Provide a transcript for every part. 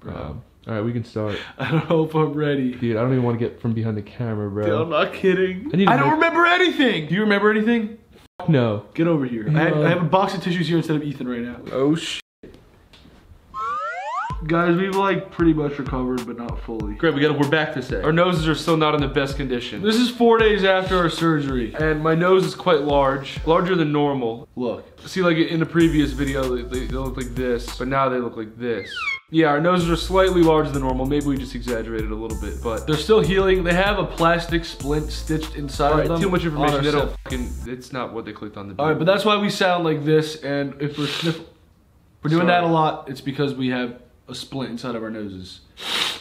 Bro. All right, we can start. I don't know if I'm ready. Dude, I don't even want to get from behind the camera, bro. Dude, I'm not kidding. I need I don't remember anything. Do you remember anything? No. Get over here. I, have, I have a box of tissues here instead of Ethan right now. Oh sh. Guys, we've like pretty much recovered, but not fully. Great, we got. We're back to say. Our noses are still not in the best condition. This is four days after our surgery. and my nose is quite large, larger than normal. Look, See, like in the previous video, they, they, they look like this, but now they look like this. Yeah, our noses are slightly larger than normal. Maybe we just exaggerated a little bit, but they're still healing. They have a plastic splint stitched inside all of them. too much information. our They don't fucking. It's not what they clicked on the. All right, but that's why we sound like this. And if we're sniff, we're doing Sorry. that a lot. It's because we have a splint inside of our noses.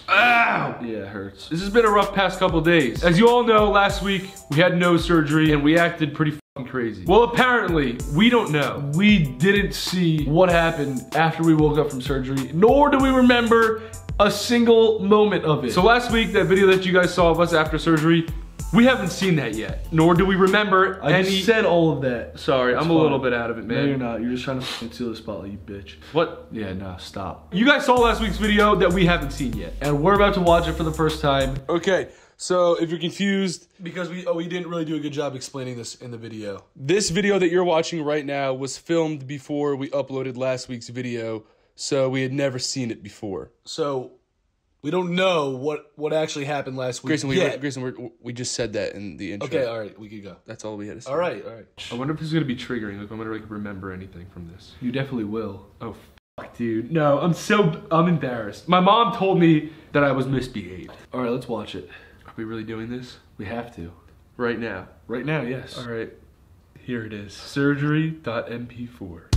Ow! Yeah, it hurts. This has been a rough past couple days. As you all know, last week we had nose surgery and we acted pretty fucking crazy. Well, apparently, we don't know. We didn't see what happened after we woke up from surgery, nor do we remember a single moment of it. So last week, that video that you guys saw of us after surgery, we haven't seen that yet. Nor do we remember I any. just said all of that. Sorry, I'm a little bit out of it, man. No, man. you're not. You're just trying to fucking steal the spotlight, you bitch. What? Yeah, no, stop. You guys saw last week's video that we haven't seen yet. And we're about to watch it for the first time Okay, so if you're confused, because we oh, we didn't really do a good job explaining this in the video. this video that you're watching right now was filmed before we uploaded last week's video, so we had never seen it before. So we don't know what what actually happened last week. Grayson, we, yet. Grayson, we we just said that in the intro. Okay, all right, we could go. That's all we had to say. All right, all right. I wonder if this is gonna be triggering. Like, I'm gonna like remember anything from this. You definitely will. Oh, fuck, dude. No, I'm so I'm embarrassed. My mom told me that I was misbehaved. All right, let's watch it. Are we really doing this We have to. right now? Right now, yes. All right, here it is. Surgery.mp4.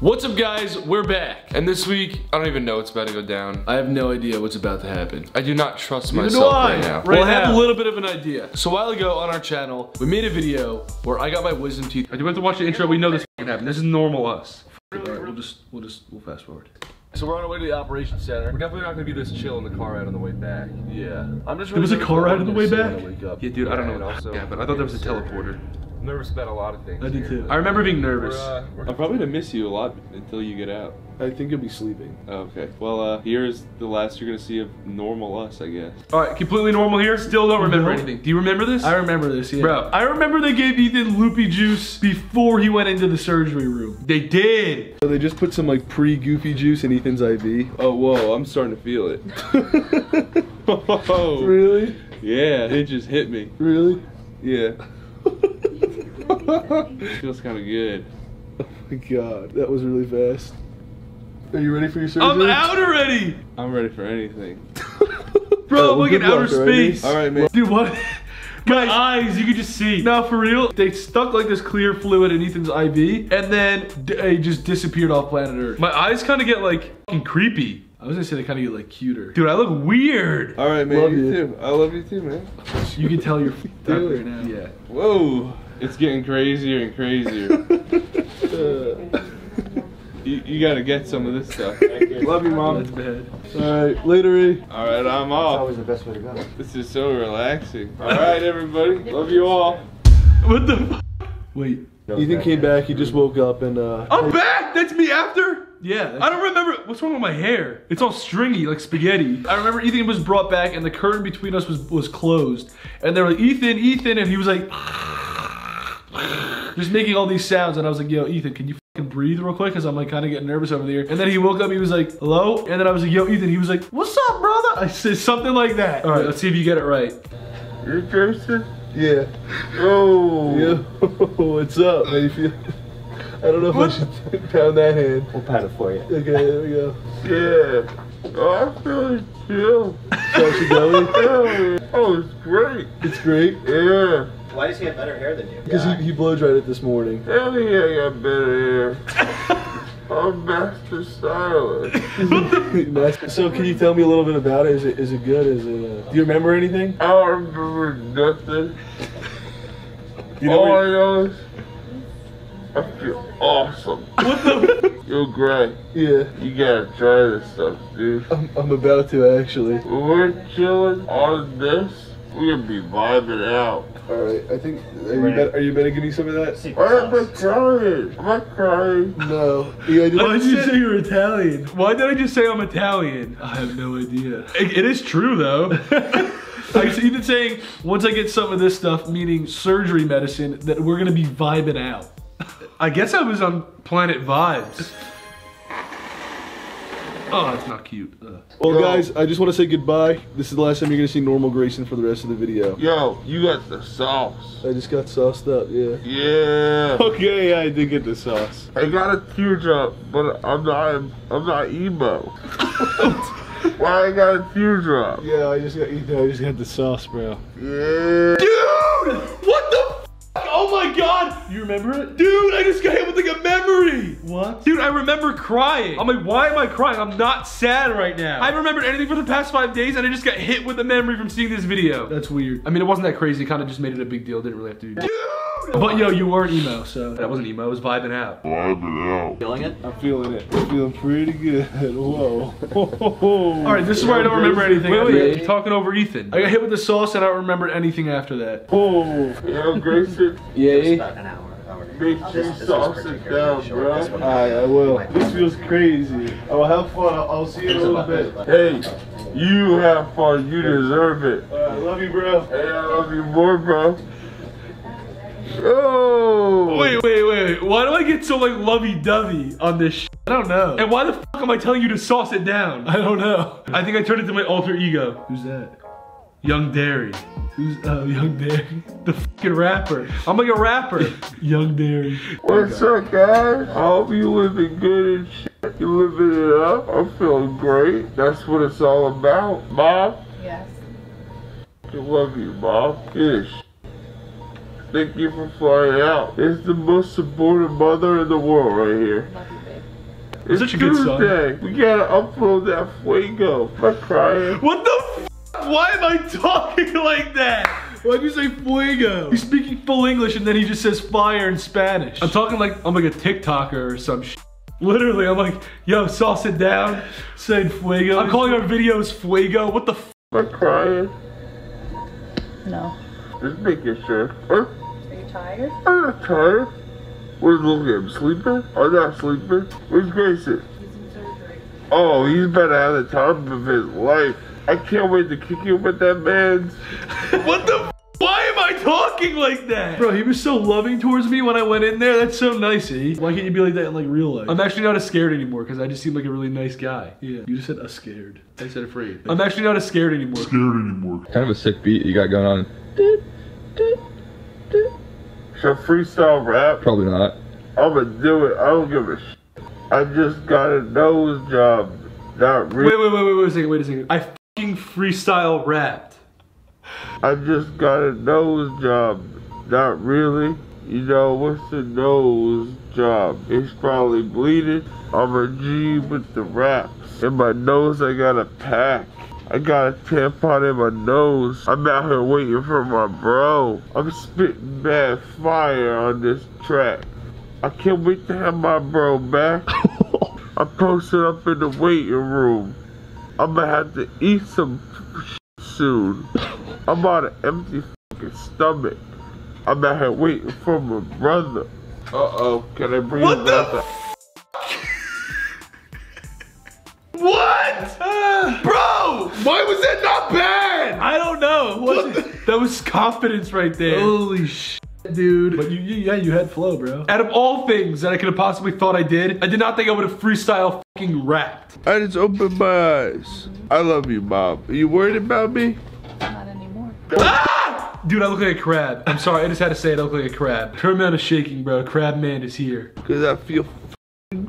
What's up, guys? We're back. And this week, I don't even know what's about to go down. I have no idea what's about to happen. I do not trust Neither do myself I. right now. well, I have a little bit of an idea. So a while ago on our channel, we made a video where I got my wisdom teeth. I do have to watch the intro. We know this can happen. This is normal us. All right, we'll just we'll just we'll fast forward. So we're on our way to the operation center. We're definitely not gonna be this chill in the car ride on the way back. Yeah, I'm just. There was a car ride on the way back? I wake up. Yeah, dude, I don't know. and also- yeah, but I thought there was a uh, teleporter. I'm nervous about a lot of things. I did here. too. I remember being nervous. We're, uh, we're- I'm probably gonna miss you a lot until you get out. I think you'll be sleeping. Oh, okay. Well, uh, here's the last you're gonna see of normal us, I guess. All right, completely normal here. Still don't remember No. anything. Do you remember this? I remember this, yeah. Bro. I remember they gave Ethan loopy juice before he went into the surgery room. they did. So they just put some like pre-goofy juice in Ethan's IV. Oh, whoa! I'm starting to feel it. oh, Really? yeah, it just hit me. Really? Yeah. Feels kind of good. Oh my god, that was really fast. Are you ready for your surgery? I'm out already. I'm ready for anything. Bro, I'm like in outer alrighty? space. All right, man. Dude, what? My eyes, you could just see. Now for real, they stuck like this clear fluid in Ethan's IV, and then they just disappeared off planet Earth. My eyes kind of get like fucking creepy. I was gonna say they kind of get like cuter. Dude, I look weird. All right, man. Love you, you. too. I love you too, man. You can tell you're f***ed up right now. Yeah. Whoa! It's getting crazier and crazier. you, you gotta get some of this stuff. Love you, mom. That's bad. Alright, later. E. All right, I'm off. That's always the best way to go. This is so relaxing. All right, everybody. Love you all. What the? F- Wait. Ethan came back, he just woke up and uh I'm back. That's me after. Yeah. I don't remember what's wrong with my hair. It's all stringy like spaghetti. I remember Ethan was brought back and the curtain between us was, was closed. And they were like, Ethan, Ethan, and he was like, just making all these sounds. And I was like, yo, Ethan, can you fucking breathe real quick? Cause I'm like kind of getting nervous over there. And then he woke up, he was like, hello? And then I was like, yo, Ethan, he was like, what's up, brother? I said something like that. All right, let's see if you get it right. You're Jason? Yeah. Oh. Yo, what's up? How you feel? I don't know if I should pound that hand. We'll pat it for you. Okay, there we go. Yeah. Oh, I feel chill. How's it going? Oh, it's great. It's great. Yeah. Why does he have better hair than you? Because he, he blow dried it this morning. Hell yeah, I got better hair. I'm master stylist. So can you tell me a little bit about it? Is it is it good? Is it? Uh, do you remember anything? I don't remember nothing. You know All what- I know is I feel awesome. What the? You're great. Yeah, You gotta try this stuff, dude. I'm, I'm about to actually. We're chilling on this, We gonna be vibing out. All right, I think. Are you, bet, are you better give me some of that? Why am I crying? Am I crying? No. Yeah, I Why did you say you're Italian? Why did I just say I'm Italian? I have no idea. It, it is true though. like so even saying once I get some of this stuff, meaning surgery medicine, that we're gonna be vibing out. I guess I was on Planet Vibes. Oh, that's not cute. Ugh. Well, Yo. guys, I just want to say goodbye. This is the last time you're gonna see normal Grayson for the rest of the video. Yo, you got the sauce. I just got sauced up. Yeah. Yeah. Okay, I did get the sauce. I got a teardrop, but I'm not. I'm not emo. Why I got a teardrop? Yeah, I just got. I just got the sauce, bro. Yeah. Dude! What the f- my god! You remember it? Dude, I just got hit with like a memory! What? Dude, I remember crying. I'm like, why am I crying? I'm not sad right now. I haven't remembered anything for the past five days, and I just got hit with a memory from seeing this video. That's weird. I mean, it wasn't that crazy. It kind of just made it a big deal. Didn't really have to. do But yo, you weren't emo, so. That wasn't emo. I was vibing out. Vibing out. Feeling it? I'm feeling it. I'm feeling pretty good. Whoa. Alright, this is where I don't remember anything. Wait, after wait. You're talking over Ethan. I got hit with the sauce and I don't remember anything after that. Oh. Yo, Grayson, It's about an hour. hour. make you This- this sauce it down, bro. This Alright, I will. This feels crazy. Oh, have fun. I'll, I'll see you in a little bit. Hey, you have fun. You deserve it. Alright, love you, bro. Hey, I love you more, bro. Oh. Wait, wait, wait. Why do I get so like lovey-dovey on this sh- I don't know. And why the fuck am I telling you to sauce it down? I don't know. I think I turned into my alter ego, Who's that? Young Dairy. Who's uh, Young Dairy? The fucking rapper. I'm like a rapper. Young Dairy. What's up, guys? I hope you living good and shit. You living it up. I'm feeling great. That's what it's all about. Mom, Yes. I love you, Mom. Yes. Thank you for flying out. It's the most supportive mother in the world right here. Love you, babe. It's Such a good son. Tuesday. We gotta upload that fuego. I'm crying? What the f- Why am I talking like that? Why'd you say fuego? He's speaking full English and then he just says fire in Spanish. I'm talking like I'm like a TikToker or some sh- Literally, I'm like, yo, sauce it down. saying fuego. I'm calling our videos Fuego. What the f- Am crying? No. Just making sure. Huh? Are you tired? I'm not tired. Where's Logan? Sleeping? I'm not sleeping. Where's Grayson? He's in surgery. Oh, he's about to have the time of his life. I can't wait to kick you with that man's. What the f- Why am I talking like that? Bro, he was so loving towards me when I went in there. That's so nice, eh? Why can't you be like that in like real life? I'm actually not as scared anymore because I just seem like a really nice guy. yeah, you just said a scared. I said afraid. I'm actually not as scared anymore. scared anymore. Kind of a sick beat you got going on. Should freestyle rap? Probably not. I'ma do it. I don't give a sh. I just got a nose job. Not Wait, really. wait, wait, wait, wait a second, wait a second. I fucking freestyle rapped. I just got a nose job. Not really. You know, what's the nose job? It's probably bleeding. I'm a G with the raps. In my nose, I got a pack. I got a tampon in my nose. I'm out here waiting for my bro. I'm spitting bad fire on this track. I can't wait to have my bro back. I'm posted up in the waiting room. I'm gonna have to eat some soon. I'm on an empty fucking stomach. I'm out here waiting for my brother. Uh oh, can I breathe What the another? Why was that not bad? I don't know. What was it? That was confidence right there. Holy shit, dude. But you, you, yeah, you had flow, bro. Out of all things that I could have possibly thought I did, I did not think I would have freestyle fucking rapped. I just opened my eyes. I love you, Mom. Are you worried about me? Not anymore. Ah! Dude, I look like a crab. I'm sorry, I just had to say it. I look like a crab. Turn man is shaking, bro. Crab man is here. Because I feel f***ing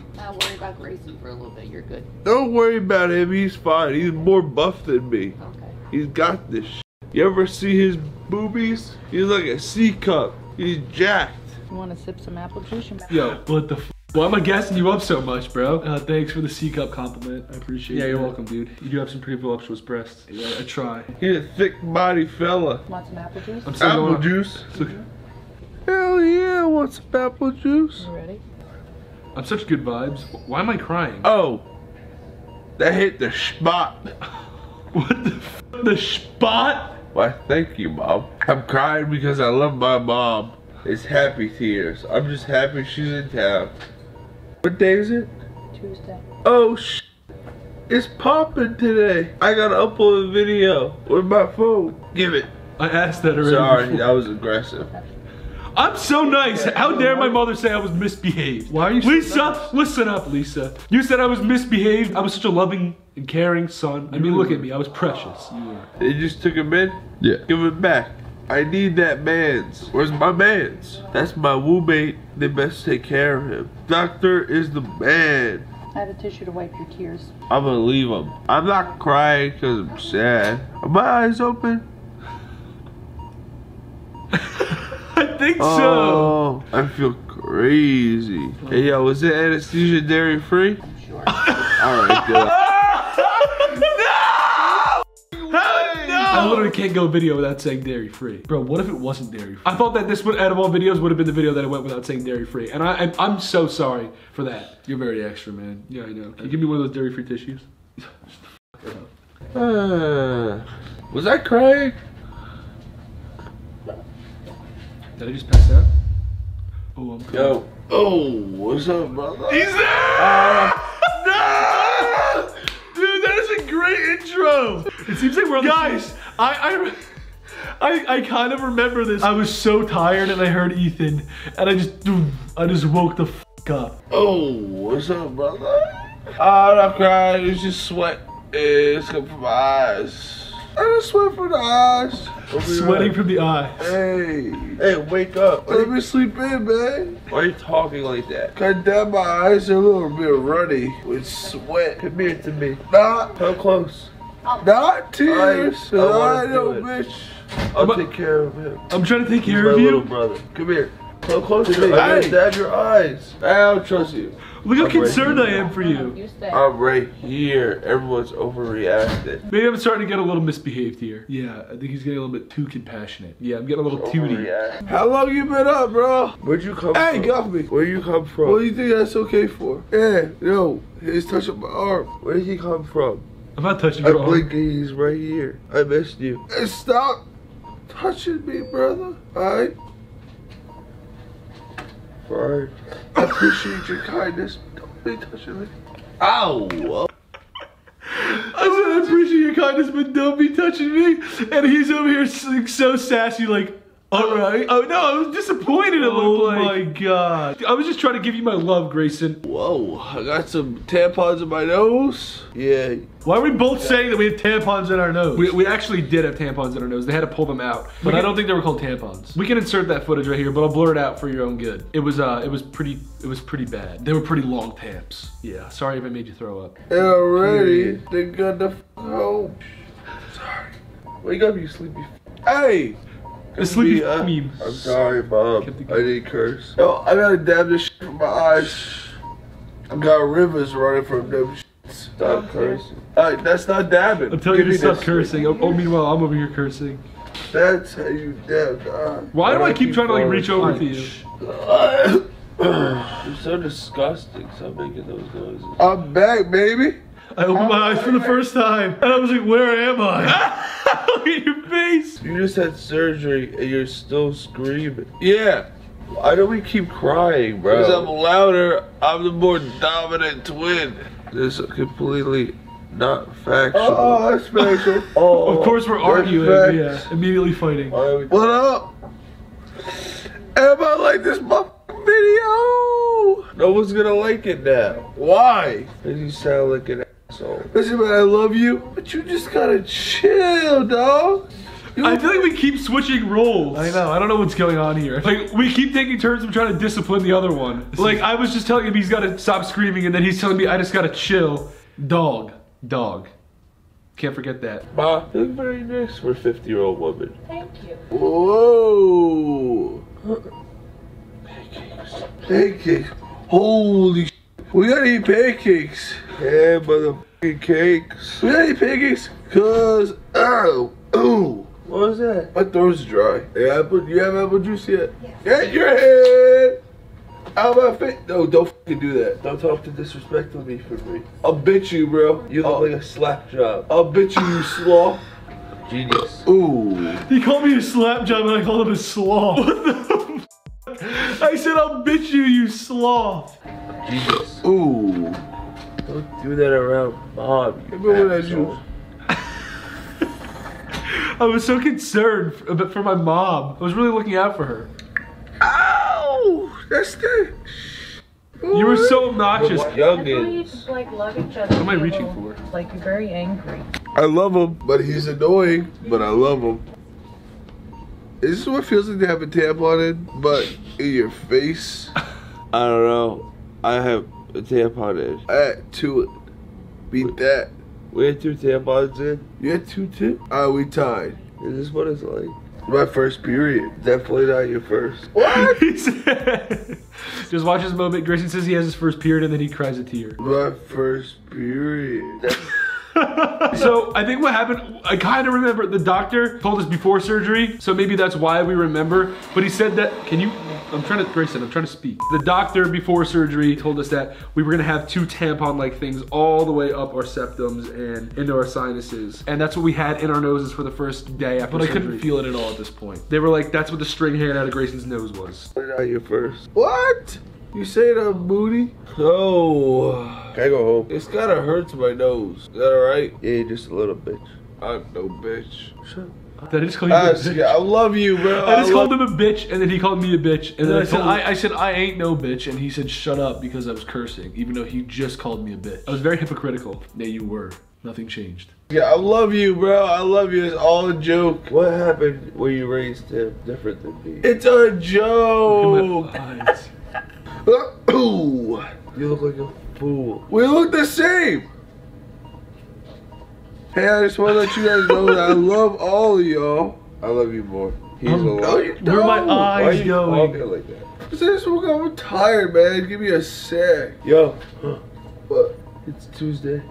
great. I'll worry about Grayson for a little bit. You're good. Don't worry about him. He's fine. He's more buff than me. Okay. He's got this sh- You ever see his boobies? He's like a C cup. He's jacked. You want to sip some apple juice? Yo, What the f? why am I gassing you up so much, bro? Uh, thanks for the C cup compliment. I appreciate it. Yeah, you're welcome, dude. You do have some pretty voluptuous breasts. Yeah, I try. He's a thick body fella. want some apple juice? I'm still Apple going. juice. Hell yeah, I want some apple juice. You ready? I'm such good vibes. Why am I crying? Oh, that hit the spot. What the f- the spot? Why, thank you, Mom. I'm crying because I love my mom. It's happy tears. I'm just happy she's in town. What day is it? Tuesday. Oh, sh. It's popping today. I gotta upload a video with my phone. Give it. I asked that already. Sorry, before. that was aggressive. I'm so nice. How dare my mother say I was misbehaved? Why are you so Lisa, nice? listen up, Lisa. You said I was misbehaved. I was such a loving and caring son. I mean, look at me. I was precious. They just took him in? Yeah. Give it back. I need that man's. Where's my man's? That's my woo mate. They best take care of him. Doctor is the man. I have a tissue to wipe your tears. I'm gonna leave him. I'm not crying because I'm sad. Are my eyes open? I think so. Oh, I feel crazy. Hey, yo, was it anesthesia dairy free? Sure. All right, good. I literally can't go video without saying dairy free. Bro, what if it wasn't dairy free? I thought that this would, out of all videos, would have been the video that I went without saying dairy free. And I, I'm, I'm so sorry for that. You're very extra, man. Yeah, I know. Can you give me one of those dairy free tissues? Uh, was I crying? Did I just pass out? Oh, I'm Yo. Oh, what's up, brother? He's there! no! Dude, that is a great intro. It seems like we're on Guys, I, I, I, I kind of remember this. I was so tired and I heard Ethan and I just, I just woke the f up. Oh, what's up, brother? I'm not crying. It's just sweat. It's coming from my eyes. I just sweat from the eyes. Sweating from the eyes. Hey, hey, wake up. Let me sleep in, man. Why are you talking like that? God damn, my eyes are a little bit runny with sweat. Come here to me. Not, come close. Oh. Not tears. I- I wanna I do know, it. bitch. I'll But- take care of him. I'm trying to take He's care my of little you. brother. Come here. Come close to me. I'm gonna Hey, dab your eyes. I don't trust you. Look how I'm right concerned I am for you. You. I'm right here. Everyone's overreacted. Maybe I'm starting to get a little misbehaved here. Yeah, I think he's getting a little bit too compassionate. Yeah, I'm getting a little tooty. Overreact. How long you been up, bro? Where'd you come Hey, from? get off me. Where you come from? What do you think that's okay for? Yeah, yo, he's touching my arm. Where did he come from? I'm not touching I your arm. blinked and he's right here. I missed you. Hey, stop touching me, brother. Alright? I appreciate your kindness. Don't be touching me. Ow! I said, I appreciate your kindness, but don't be touching me. And he's over here like, so sassy, like, all right. Oh no, I was disappointed. It looked Oh like. my god. I was just trying to give you my love, Grayson. Whoa, I got some tampons in my nose. Yeah. Why are we both saying that we have tampons in our nose? We, we actually did have tampons in our nose. They had to pull them out. But We I don't think they were called tampons. We can insert that footage right here, but I'll blur it out for your own good. It was uh, it was pretty, it was pretty bad. They were pretty long tamps. Yeah. Sorry if I made you throw up. And already, they got the f home. Sorry. Wake up, you sleepy f- Hey! The sleepy Me, uh, meme. I'm sorry, Mom. Kept it I didn't curse. Yo, I gotta dab this shit from my eyes. I got rivers running from them shits. Stop cursing. Alright, that's not dabbing. I'm telling you to stop cursing. Oh, oh, meanwhile, I'm over here cursing. That's how you dab, dog. Why do Why I keep trying to like reach over to you? You're so disgusting. Stop making those noises. I'm back, baby. I opened my eyes for the first time, and I was like, "Where am I?" Look at your face. You just had surgery and you're still screaming. Yeah. Why do we keep crying, bro? Because I'm louder. I'm the more dominant twin. This is completely not factual. Oh, that's factual. oh, Of course, we're arguing. facts. Yeah, immediately fighting. What up? Everybody like this video? No one's gonna like it now. Why? Because you sound like an asshole. Listen, man, I love you, but you just gotta chill, dog. You I feel like we keep switching roles. I know. I don't know what's going on here. Like we keep taking turns of trying to discipline the other one. Like I was just telling him he's got to stop screaming, and then he's telling me I just got to chill. Dog, dog. Can't forget that. Ma, you look very nice for a 50 year old woman. Thank you. Whoa. Pancakes. Pancakes. Holy sh- We gotta eat pancakes. Yeah, motherfucking cakes. We gotta eat cause, oh, ooh. What was that? My throat's dry. Yeah, apple, you have apple juice yet? Yeah. Get your head. How about fit? No, don't fucking do that. Don't talk to disrespectfully for me. I'll bitch you, bro. You look like a slap job. I'll bitch you, you sloth. Genius. Ooh. He called me a slap job and I called him a sloth. What the f- I said I'll bitch you, you sloth. Genius. Ooh. Don't do that around Bob. You Remember when I asshole. I was so concerned for, but for my mom. I was really looking out for her. Ow! That's the. You were so obnoxious. That's why you Youngins. just like love each other. What am I be reaching little, for? Like you're very angry. I love him, but he's annoying. But I love him. Is this what feels like to have a tampon in, but in your face? I don't know. I have a tampon in. Add to it. Beat that. We had two tampons in. You had two too? Alright, we tied. Is this what it's like? My first period. Definitely not your first. What? Just watch this moment. Grayson says he has his first period and then he cries a tear. My first period. so I think what happened, I kind of remember the doctor told us before surgery, so maybe that's why we remember. But he said that, can you, I'm trying to, Grayson, I'm trying to speak. The doctor before surgery told us that we were gonna have two tampon-like things all the way up our septums and into our sinuses. And that's what we had in our noses for the first day after But I couldn't feel it at all at this point. They were like, that's what the string hanging out of Grayson's nose was. Not your first. What? You say I'm moody? No. Can I go home? It's kinda hurts my nose. Is that alright? Yeah, just a little bitch. I'm no bitch. Shut up. Did I just call you a Ah, bitch? I love you, bro. I just love- called him a bitch, and then he called me a bitch, and And then then I I said, I, I said, I ain't no bitch, and he said, shut up because I was cursing, even though he just called me a bitch. I was very hypocritical. Yeah, you were. Nothing changed. Yeah, I love you, bro. I love you. It's all a joke. What happened when you raised him different than me? It's a joke. Eyes. Ooh. You look like a fool. We look the same. Hey, I just want to let you guys know that I love all of y'all. I love you more. He's Um, a lot. you where my don't. eyes Why you going? talking like that? I just woke up. I'm tired, man. Give me a sec. Yo. What? It's Tuesday.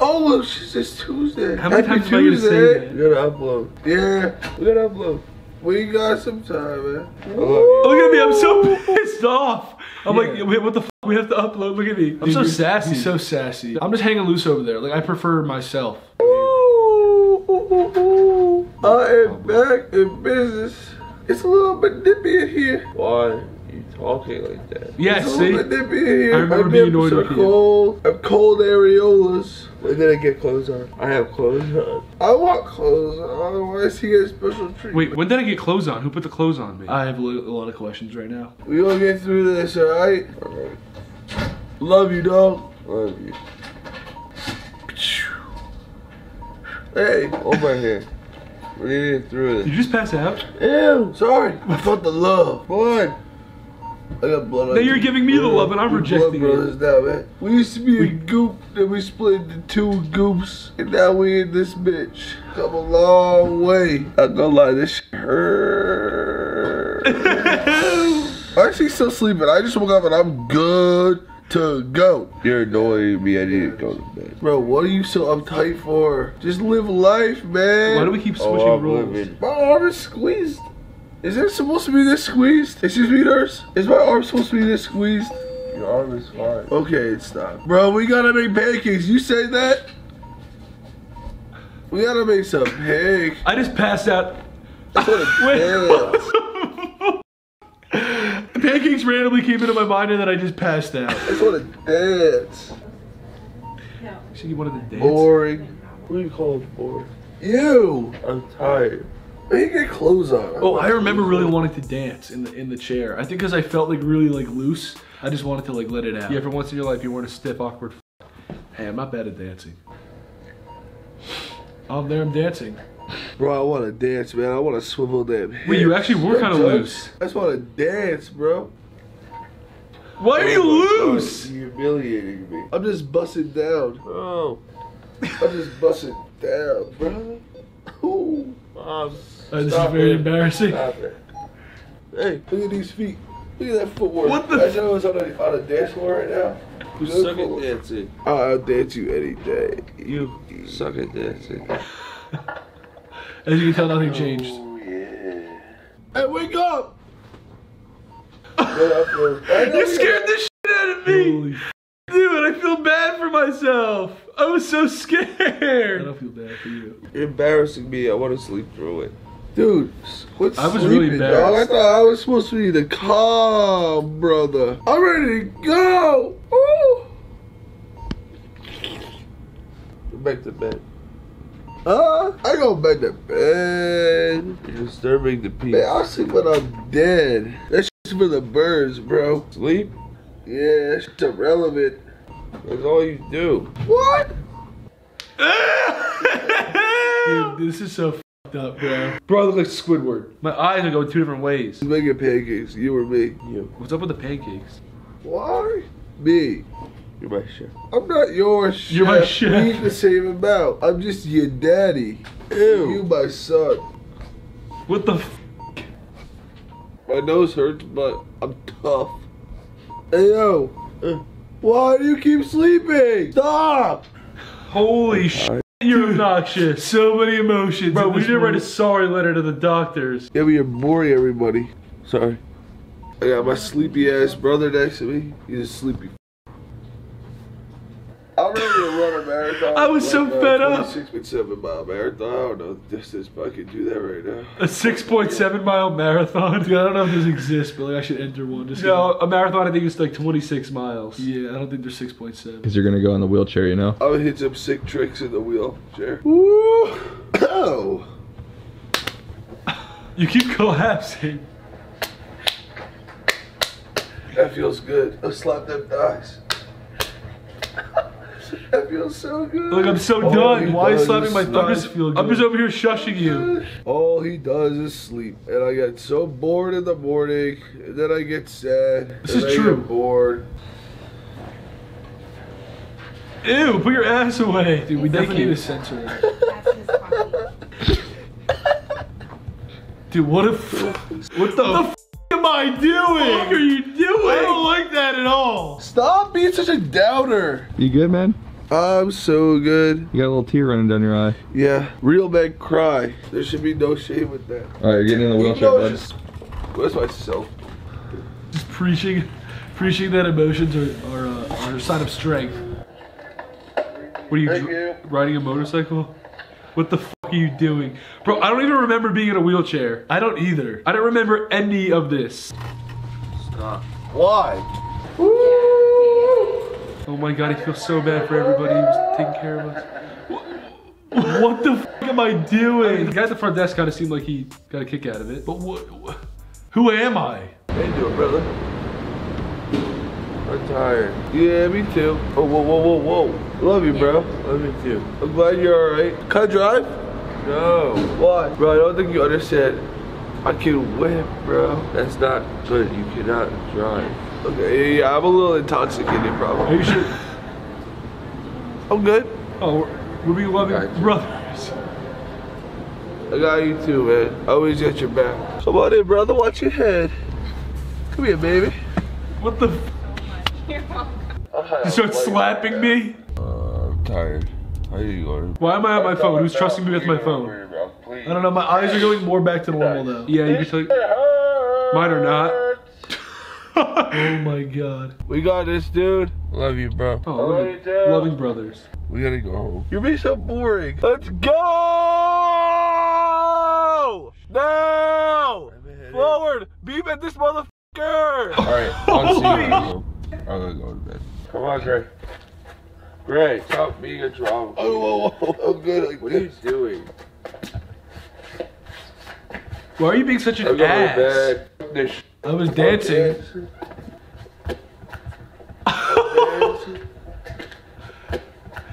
Oh, look, she says Tuesday. How many Happy times am I gonna say Tuesday. that? We gotta upload. Yeah, we gotta upload. We got some time, man. I love you. Look at me, I'm so pissed off. I'm like, wait, what the f? We have to upload. Look at me. I'm so you're- sassy. He's so sassy. I'm just hanging loose over there. Like, I prefer myself. Ooh, ooh, ooh, ooh. I am back in business. It's a little bit nippy in here. Why you talking like that? Yeah, It's a see? little bit nippy in here. I remember My being annoyed are with you. cold. I'm cold areolas. When did I get clothes on? I have clothes on. I want clothes on. Otherwise, he gets special treatment. Wait, when did I get clothes on? Who put the clothes on me? I have a lot of questions right now. We gonna get through this, alright? Alright. Love you, dog. Love you. Hey, over here. We're gonna get through Did this. you just pass out? Ew, sorry. I felt the love. Blood. I got blood on Now you're giving me the love and I'm We're rejecting blood it. brothers now, man. We used to be a goop, then we split into two goops, and now we in this bitch. Come a long way. I'm gonna lie, this shit hurt. I'm actually still sleeping. I just woke up and I'm good to go. You're annoying me. I need to go to bed. Bro, what are you so uptight for? Just live life, man. Why do we keep oh, switching Oh, I'm rules? living. My arm is squeezed. Is it supposed to be this squeezed? Excuse me, nurse. Is my arm supposed to be this squeezed? Your arm is fine. Okay, it's not. Bro, we gotta make pancakes. You say that? We gotta make some pancakes. I just passed out. That's what it Pancakes randomly came into my mind and then I just passed out. That's what it dance. You said you wanted to dance? Boring. What do you call it boring? You. I'm tired. Man, you get clothes on. Oh, I remember really wanting to dance in the in the chair. I think because I felt like really like loose. I just wanted to like let it out. Yeah, for once in your life you weren't a stiff, awkward. F- Hey, I'm not bad at dancing. Oh, there I'm dancing. Bro, I want to dance, man. I want to swivel them. Wait, you actually were kind of loose. I just want to dance, bro. Why are you Oh my God, loose? You're humiliating me. I'm just busting down. Oh. I'm just busting down, bro. Ooh. Mom, Uh, this stop is very it. embarrassing. Stop it. Hey, look at these feet. Look at that footwork. What the- I know it's on a, on a dance floor right now. You suck at dancing. I'll dance you any day. You suck at dancing. As you can tell, nothing changed. Oh, yeah. Hey, wake up! You scared the shit out of me. Dude, I feel bad for myself. I was so I scared. don't feel bad for you. You're embarrassing me. I want to sleep through it. Dude, what's I was really sleeping, dog? I thought I was supposed to be the calm brother. I'm ready to go. Go back to bed. Uh, I go back to bed. You're disturbing the peace. Man, I'll sleep when I'm dead. That's for the birds, bro. Sleep? Yeah, that's irrelevant. That's all you do. What? Dude, this is so up, bro. Bro, I look like Squidward. My eyes are going two different ways. Who's making pancakes? You or me? You. What's up with the pancakes? Why? Me. You're my chef. I'm not your chef. You're my chef. We eat the same amount. I'm just your daddy. Ew. You my son. What the f? My nose hurts, but I'm tough. Hey yo. uh, Why do you keep sleeping? Stop! Holy shit. You're obnoxious. So many emotions. Bro, we this need write a sorry letter to the doctors. Yeah, but you're boring everybody. Sorry. I got my sleepy ass brother next to me. He's a sleepy. I'm ready to run marathon. I was so uh, fed up. Six point seven mile marathon. I don't know the distance, but I can do that right now. A 6.7 mile marathon. Dude, I don't know if this exists, but like I should enter one. Just No, a marathon I think it's like 26 miles. Yeah, I don't think they're 6.7. Because you're gonna go in the wheelchair, you know. I'm gonna hit some sick tricks in the wheelchair. Woo! Oh! You keep collapsing. That feels good. Let's slap them thighs. That feels so good. Look, I'm so All done. Why is slapping is my sleep. thighs just feel I'm just over here shushing you. All he does is sleep, and I get so bored in the morning, and then I get sad. This and is I true. Get bored. Ew, put your ass away. Dude, we Thank definitely you. need to censor that. Dude, what if. What the, f am I doing? What are you doing? I don't like that at all. Stop being such a doubter. You good, man? I'm so good. You got a little tear running down your eye. Yeah, real men cry. There should be no shame with that. All right, you're getting in the Even wheelchair, though bud. it's just- Where's myself? Just preaching, preaching that emotions are are, uh, are a sign of strength. What are you, you. riding a motorcycle? What the f are you doing? Bro, I don't even remember being in a wheelchair. I don't either. I don't remember any of this. Stop. Why? Oh my god, I feel so bad for everybody who's taking care of us. What the f am I doing? The guy at the front desk kind of seemed like he got a kick out of it. But what? what- Who am I? How you doing, brother? I'm tired. Yeah, me too. Oh, whoa, whoa, whoa, whoa. Love you, bro. Love you too. I'm glad you're alright. Can I drive? No. Why? Bro, I don't think you understand. I can whip, bro. That's not good. You cannot drive. Okay, yeah, yeah, I'm a little intoxicated, Are probably. you sure? I'm good. Oh, we're, we're loving Gotcha. brothers. I got you too, man. I Always got your back. Come on in, brother. Watch your head. Come here, baby. What the f? You start slapping me? Uh, I'm tired. How you going? Why am I on my phone? Who's trusting me with my phone? I don't know. My eyes are going more back to normal though. Yeah, you can tell. Mine are not. Oh my god. We got this, dude. Love you, bro. Oh, look at- Loving brothers. We gotta go home. You're being so boring. Let's go! No! Forward! Beep at this motherfucker! Alright, I'll see you. I'm gonna go to bed. Come on, Gray. Gray, stop being a drama. Oh, whoa, oh, oh, whoa. Oh, I'm good like What are you doing? Why are you being such an I'm going to bed. This I was dancing.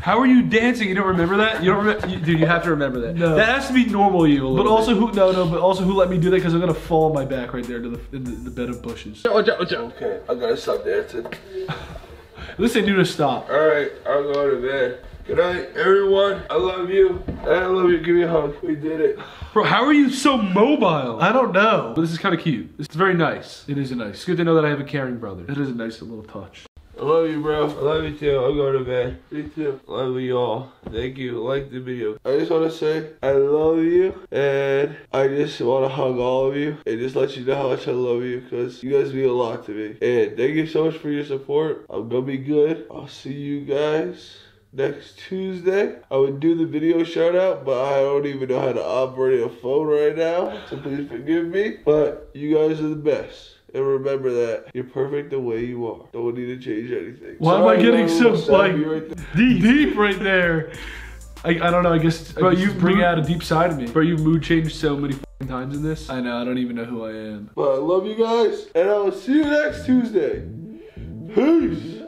How are you dancing? You don't remember that? You don't remember, you, dude. You have to remember that. No. That has to be normal. You, a But little also bit. who? No, no. But also who let me do that? Because I'm gonna fall on my back right there to the in the, the bed of bushes. Okay, I gotta stop dancing. At least they knew to stop. Alright, I'll go to bed. Good night, everyone. I love you. I love you. Give me a hug. We did it. bro. How are you so mobile? I don't know. But this is kind of cute. It's very nice. It is nice. It's good to know that I have a caring brother. It is a nice little touch. I love you, bro. I love you too. I'm going to bed. Me too. Love you all. Thank you. Like the video. I just want to say I love you, and I just want to hug all of you and just let you know how much I love you because you guys mean a lot to me. And thank you so much for your support. I'm gonna be good. I'll see you guys next Tuesday. I would do the video shout out, but I don't even know how to operate a phone right now, so please forgive me. But you guys are the best. And remember that you're perfect the way you are. Don't need to change anything. Why am I getting so, like, right deep, deep right there? I, I don't know. I guess, Bro, I guess you you bring mood- out a deep side of me. Bro, you mood changed so many times in this. I know. I don't even know who I am. But I love you guys, and I will see you next Tuesday. Peace.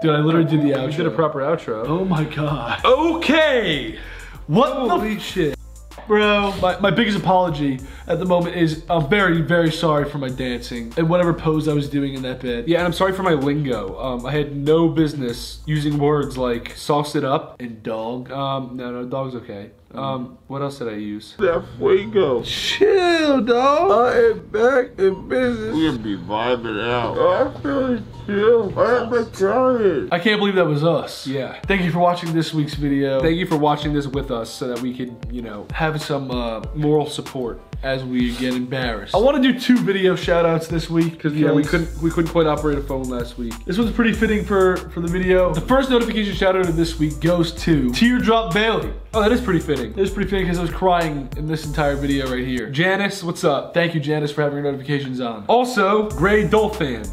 Dude, I literally did the outro. You did a proper outro. Oh my god. Okay. What Holy the shit. bro? My, my biggest apology at the moment is I'm very, very sorry for my dancing and whatever pose I was doing in that bed. Yeah, and I'm sorry for my lingo. Um, I had no business using words like sauce it up. And dog. Um, no, no, dog's okay. Um, what else did I use? That fuego. Chill, dog. I am back in business. We'll be vibing out. Oh, I feel chill. I am crying. I can't believe that was us. Yeah. Thank you for watching this week's video. Thank you for watching this with us so that we could, you know, Have some uh, moral support. As we get embarrassed. I want to do two video shout outs this week Because yeah, we couldn't we couldn't quite operate a phone last week. This one's pretty fitting for for the video. The first notification shout out of this week goes to Teardrop Bailey. Oh, that is pretty fitting. It was pretty fitting because I was crying in this entire video right here. Janice, what's up? Thank you, Janice, for having your notifications on. Also, Gray Dolphin.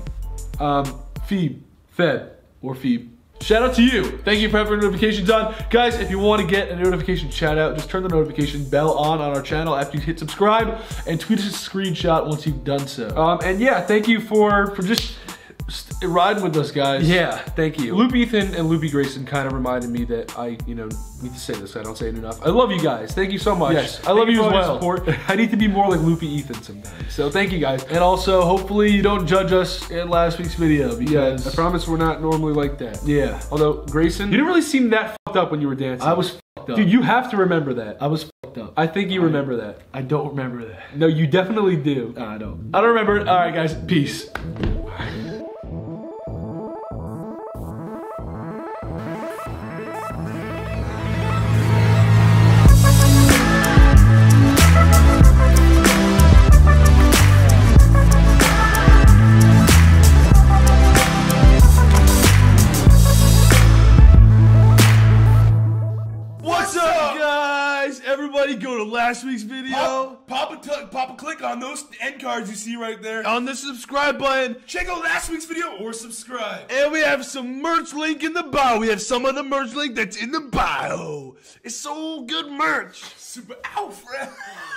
Um, Phoebe, Fed, or Phoebe. Shout out to you. Thank you for having notifications on. Guys, if you want to get a notification shout out, just turn the notification bell on on our channel after you hit subscribe and tweet us a screenshot once you've done so. um, and yeah, thank you for for just st- riding with us, guys. Yeah, thank you. Loop Ethan and Loopy Grayson kind of reminded me that I, you know, need to say this. I don't say it enough. I love you guys. Thank you so much. Yes, I love you as well. Support. I need to be more like Loopy Ethan sometimes. So thank you guys. And also, hopefully, you don't judge us in last week's video Yeah, because I promise we're not normally like that. Yeah, Although Grayson, you didn't really seem that fucked up when you were dancing. I was fucked up. Dude, you have to remember that. I was fucked up. I think you remember that. I don't remember that. No, you definitely do. I don't. I don't remember it. All right, guys. Peace. Last week's video. Pop, pop a t- pop a click on those end cards you see right there. On the subscribe button. Check out last week's video or subscribe. And we have some merch link in the bio. We have some of the merch link that's in the bio. It's so good merch. Super Alfred.